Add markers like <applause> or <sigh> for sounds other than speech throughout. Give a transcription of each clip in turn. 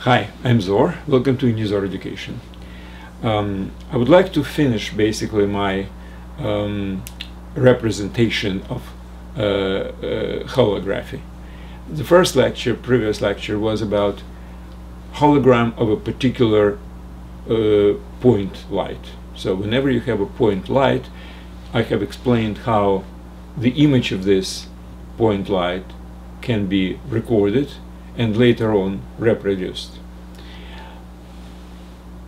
Hi, I'm Zor. Welcome to Unizor Education. Um, I would like to finish basically my um, representation of uh, uh, holography. The first lecture, previous lecture, was about hologram of a particular uh, point light. So whenever you have a point light, I have explained how the image of this point light can be recorded and later on reproduced.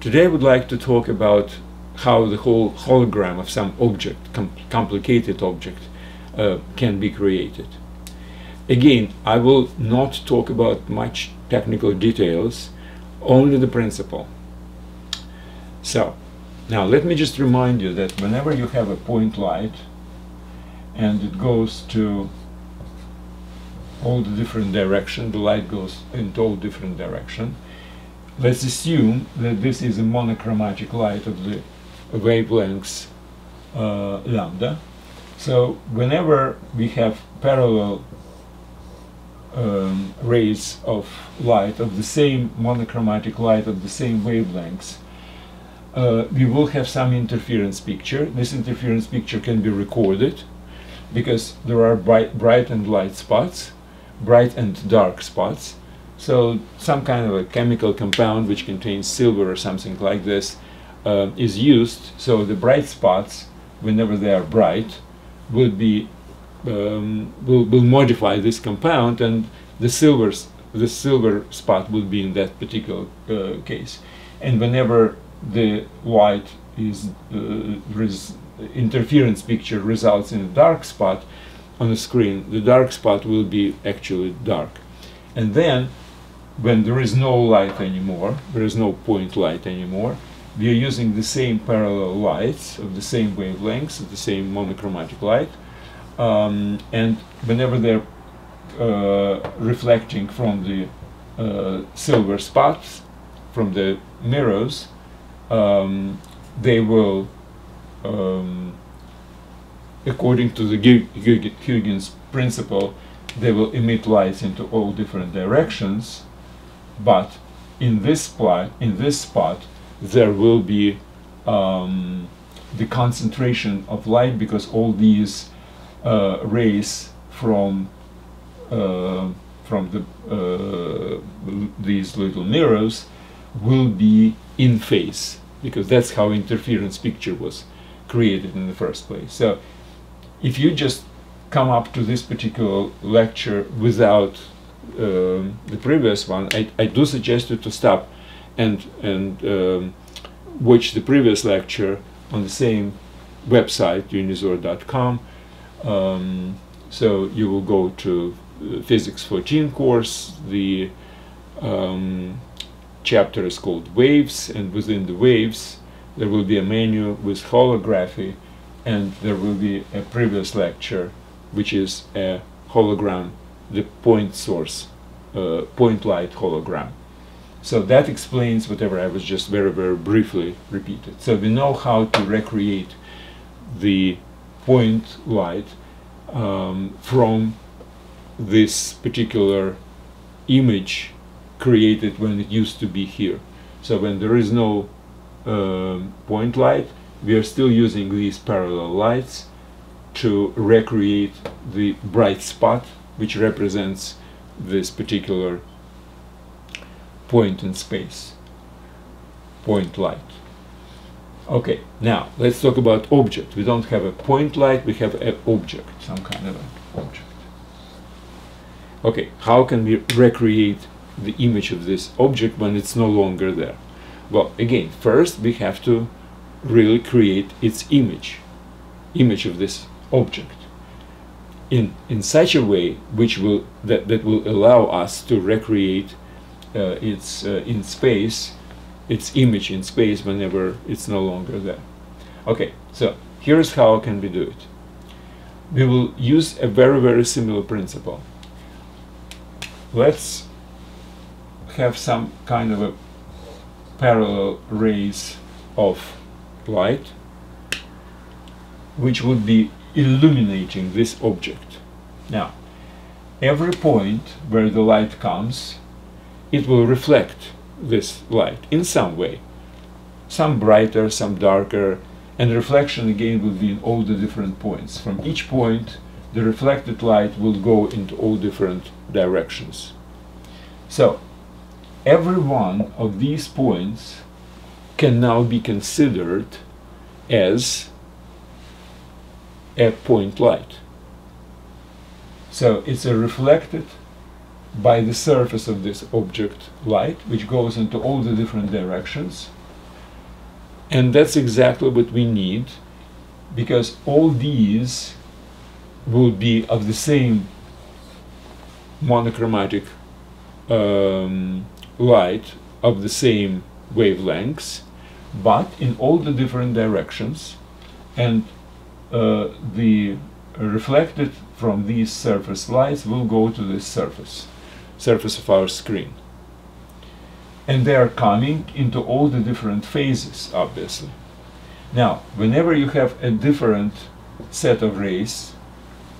Today I would like to talk about how the whole hologram of some object, com complicated object, uh, can be created. Again, I will not talk about much technical details, only the principle. So, now let me just remind you that whenever you have a point light and it goes to all the different direction, the light goes into all different direction. Let's assume that this is a monochromatic light of the wavelengths uh, lambda. So whenever we have parallel um, rays of light of the same monochromatic light of the same wavelengths, uh, we will have some interference picture. This interference picture can be recorded because there are bright, bright and light spots bright and dark spots. So some kind of a chemical compound which contains silver or something like this uh, is used. So the bright spots, whenever they are bright, will be um, will, will modify this compound, and the silver the silver spot will be in that particular uh, case. And whenever the light is uh, interference picture results in a dark spot, on the screen, the dark spot will be actually dark. And then, when there is no light anymore, there is no point light anymore, we are using the same parallel lights of the same wavelengths, of the same monochromatic light, um, and whenever they're uh, reflecting from the uh, silver spots, from the mirrors, um, they will um, according to the Huygens principle, they will emit lights into all different directions, but in this spot, in this spot, there will be um, the concentration of light because all these uh, rays from uh, from the uh, these little mirrors will be in phase because that's how interference picture was created in the first place. So if you just come up to this particular lecture without um, the previous one, I, I, do suggest you to stop and, and um, watch the previous lecture on the same website, unizor.com. Um, so you will go to Physics4Teens course, the um, chapter is called Waves, and within the waves there will be a menu with holography and there will be a previous lecture which is a hologram, the point source, uh, point light hologram. So that explains whatever I was just very, very briefly repeated. So we know how to recreate the point light um, from this particular image created when it used to be here. So when there is no uh, point light, we are still using these parallel lights to recreate the bright spot which represents this particular point in space, point light. Okay, now let's talk about object. We don't have a point light, we have an object, some kind of an object. Okay, how can we recreate the image of this object when it's no longer there? Well, again, first we have to really create its image, image of this object in in such a way which will that that will allow us to recreate uh, its uh, in space its image in space whenever it's no longer there. Okay so here's how can we do it. We will use a very very similar principle. Let's have some kind of a parallel rays of light which would be illuminating this object. Now, every point where the light comes it will reflect this light in some way. Some brighter, some darker, and reflection again will be in all the different points. From each point, the reflected light will go into all different directions. So, every one of these points can now be considered as a point light. So it's a reflected by the surface of this object light, which goes into all the different directions. And that's exactly what we need, because all these will be of the same monochromatic um, light of the same wavelengths, but in all the different directions, and uh, the reflected from these surface lights will go to this surface, surface of our screen. And they are coming into all the different phases, obviously. Now, whenever you have a different set of rays,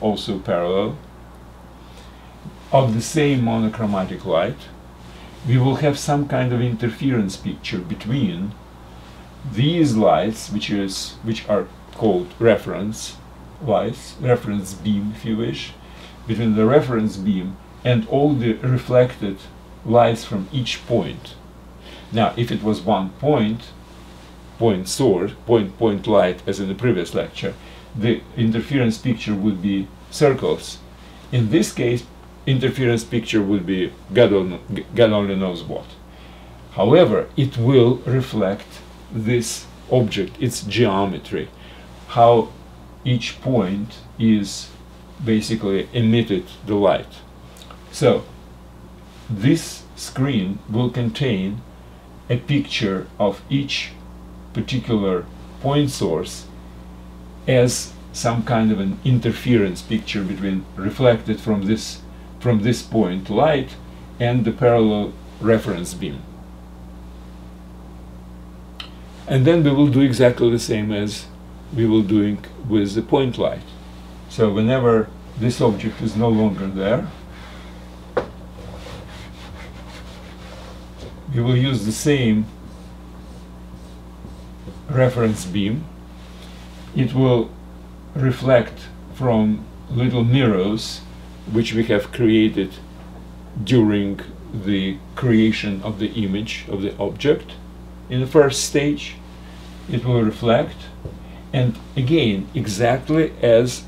also parallel, of the same monochromatic light, we will have some kind of interference picture between these lights, which is which are called reference lights, reference beam, if you wish, between the reference beam and all the reflected lights from each point. Now, if it was one point, point source, point point light, as in the previous lecture, the interference picture would be circles. In this case, interference picture would be God, on, God only knows what. However, it will reflect this object, its geometry, how each point is basically emitted the light. So, this screen will contain a picture of each particular point source as some kind of an interference picture between reflected from this from this point light and the parallel reference beam. And then we will do exactly the same as we will doing with the point light. So whenever this object is no longer there, we will use the same reference beam. It will reflect from little mirrors which we have created during the creation of the image of the object. In the first stage, it will reflect, and again, exactly as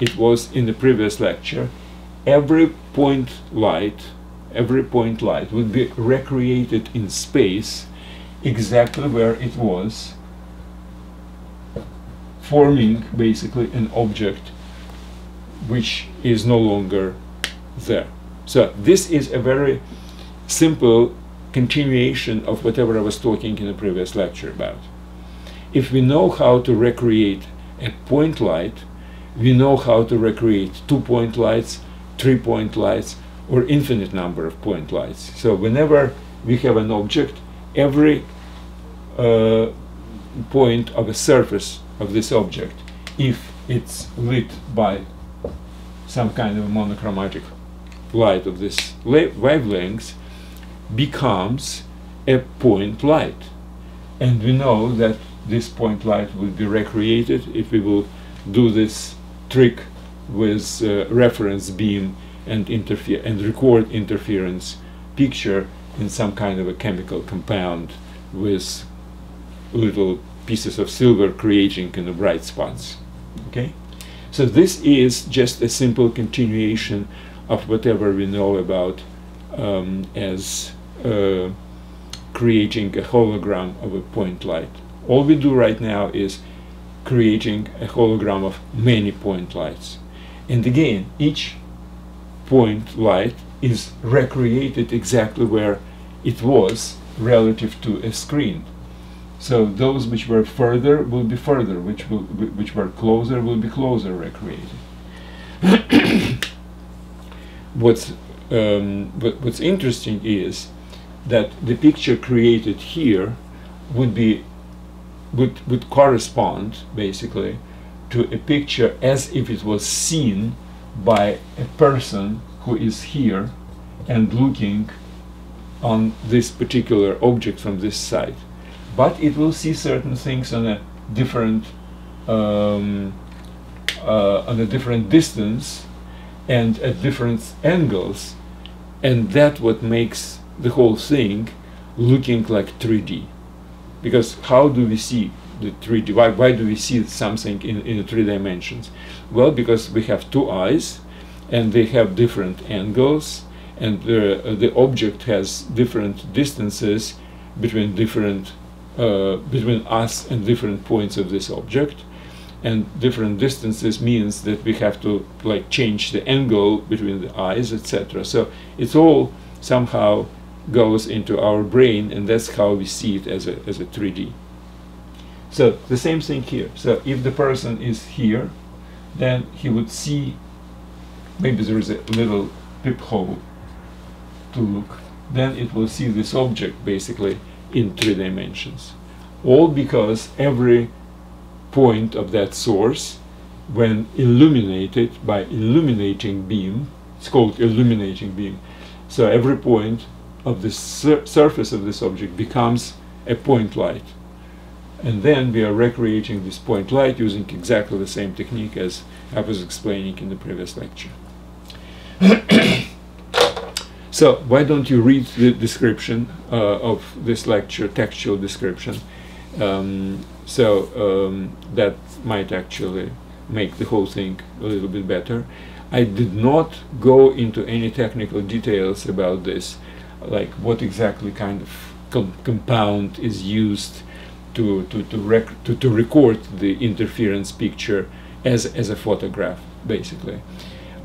it was in the previous lecture, every point light, every point light would be recreated in space exactly where it was forming basically an object which is no longer there. So this is a very simple continuation of whatever I was talking in the previous lecture about. If we know how to recreate a point light, we know how to recreate two-point lights, three-point lights, or infinite number of point lights. So whenever we have an object, every uh, point of a surface of this object if it's lit by some kind of monochromatic light of this wavelength becomes a point light and we know that this point light will be recreated if we will do this trick with uh, reference beam and interfere and record interference picture in some kind of a chemical compound with little pieces of silver creating in the bright spots. Okay, so this is just a simple continuation of whatever we know about um, as uh, creating a hologram of a point light. All we do right now is creating a hologram of many point lights. And again, each point light is recreated exactly where it was relative to a screen. So those which were further will be further, which will which were closer will be closer recreated. <coughs> what's um, what, what's interesting is that the picture created here would be would would correspond basically to a picture as if it was seen by a person who is here and looking on this particular object from this side. But it will see certain things on a different um, uh, on a different distance and at different angles, and that what makes the whole thing looking like 3D. Because how do we see the 3D? Why, why do we see something in, in three dimensions? Well, because we have two eyes and they have different angles and the, the object has different distances between different uh, between us and different points of this object and different distances means that we have to like change the angle between the eyes etc so it's all somehow goes into our brain and that's how we see it as a, as a 3D. So the same thing here. So if the person is here, then he would see maybe there is a little peephole to look. Then it will see this object basically in three dimensions. All because every point of that source, when illuminated by illuminating beam, it's called illuminating beam. So every point of the sur surface of this object becomes a point light. And then we are recreating this point light using exactly the same technique as I was explaining in the previous lecture. <coughs> so why don't you read the description uh, of this lecture, textual description. Um, so um, that might actually make the whole thing a little bit better. I did not go into any technical details about this like what exactly kind of com compound is used to to to, rec to to record the interference picture as as a photograph basically.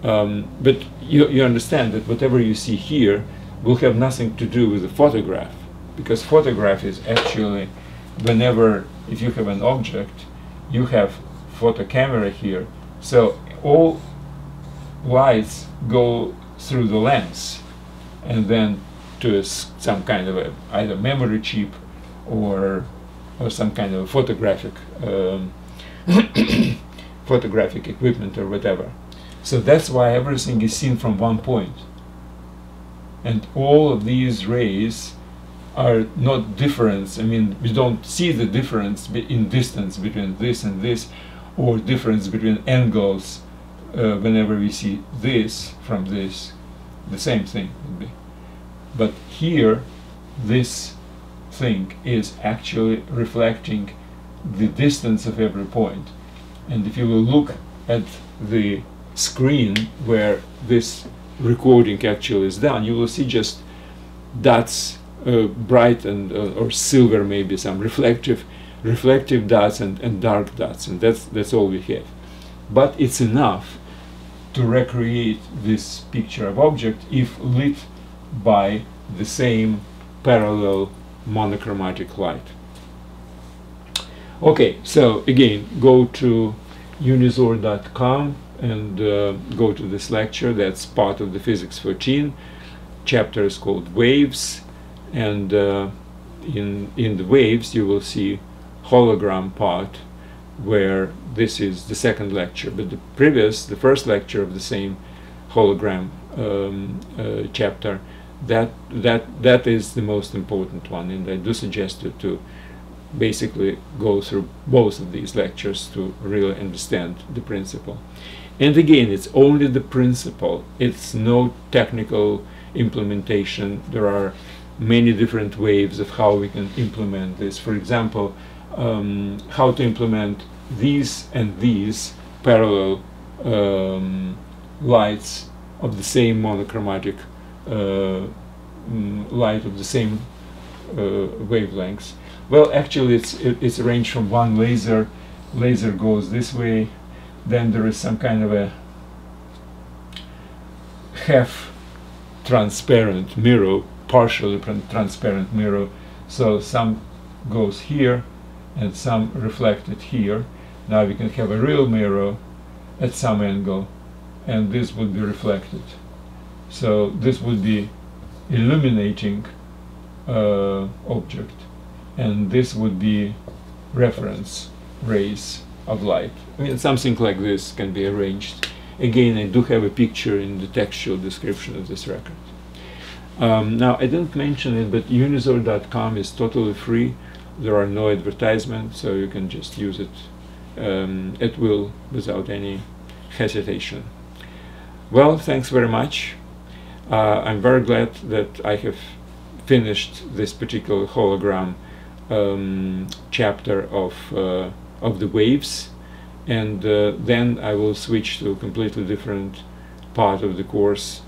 Um, but you, you understand that whatever you see here will have nothing to do with the photograph because photograph is actually whenever if you have an object you have photo camera here so all lights go through the lens and then to some kind of a either memory chip or or some kind of photographic um, <coughs> photographic equipment or whatever. So that's why everything is seen from one point. And all of these rays are not difference. I mean, we don't see the difference in distance between this and this, or difference between angles uh, whenever we see this from this. The same thing would be. But here, this thing is actually reflecting the distance of every point. And if you will look at the screen where this recording actually is done, you will see just dots, uh, bright and uh, or silver, maybe some reflective, reflective dots and, and dark dots, and that's that's all we have. But it's enough to recreate this picture of object if lit by the same parallel monochromatic light. Okay, so again, go to unizor.com and uh, go to this lecture. That's part of the Physics4Teens. Chapter is called Waves, and uh, in in the waves you will see hologram part where this is the second lecture, but the previous, the first lecture of the same hologram um, uh, chapter that that that is the most important one and I do suggest you to basically go through both of these lectures to really understand the principle. And again it's only the principle. It's no technical implementation. There are many different ways of how we can implement this. For example um, how to implement these and these parallel um, lights of the same monochromatic light of the same uh, wavelengths. Well, actually, it's it, it's arranged from one laser. Laser goes this way. Then there is some kind of a half transparent mirror, partially transparent mirror. So some goes here and some reflected here. Now we can have a real mirror at some angle and this would be reflected. So this would be illuminating uh, object and this would be reference rays of light. I mean something like this can be arranged. Again I do have a picture in the textual description of this record. Um, now, I didn't mention it, but unizor.com is totally free. There are no advertisements, so you can just use it um, at will without any hesitation. Well, thanks very much. Uh, I'm very glad that I have finished this particular hologram um, chapter of, uh, of the waves. And uh, then I will switch to a completely different part of the course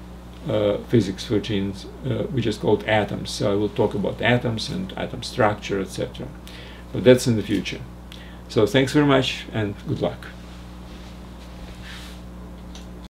uh, physics 13 uh, which is called atoms. So I will talk about atoms and atom structure etc but that's in the future. So thanks very much and good luck